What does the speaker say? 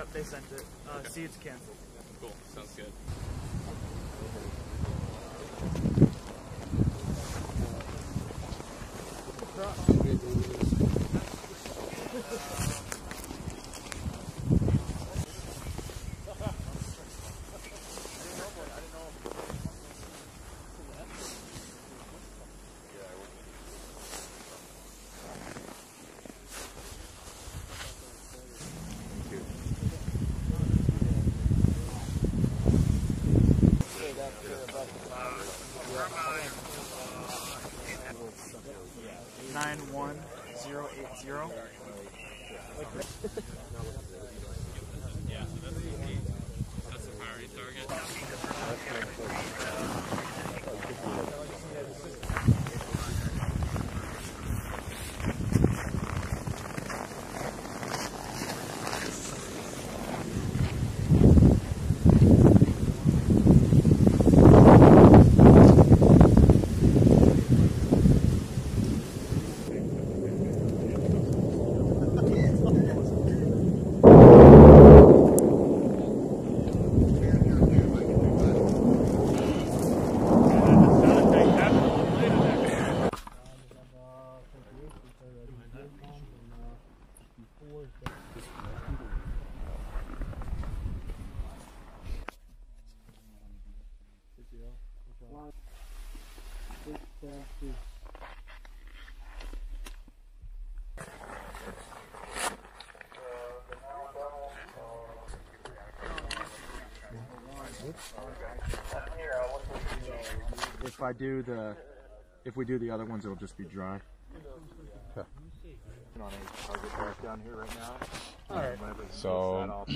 Yep, they sent it. Uh, See, it's canceled. Cool. Sounds good. Nine one zero eight zero. Yeah, so that's the that's the priority target. If I do the, if we do the other ones, it'll just be dry. On a target back down here right now. All right. So